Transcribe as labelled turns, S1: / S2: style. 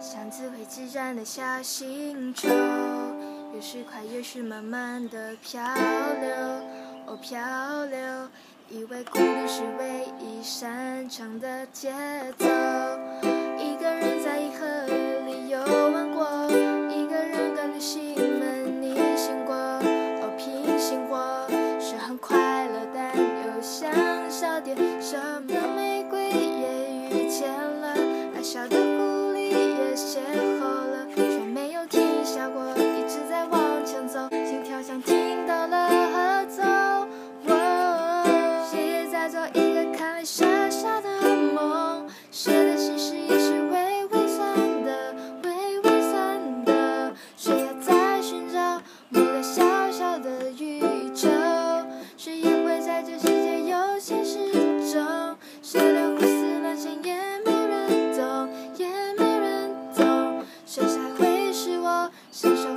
S1: 像自会自然的小星球，有时快，有时慢慢的漂流，哦漂流，以为孤独是唯一擅长的节奏。一个人在银河里游玩过，一个人跟旅行们逆行过，哦平行过，是很快乐，但又像小点。什么玫瑰这世界有些失重？谁的胡思乱想也没人懂，也没人懂。谁才会是我想守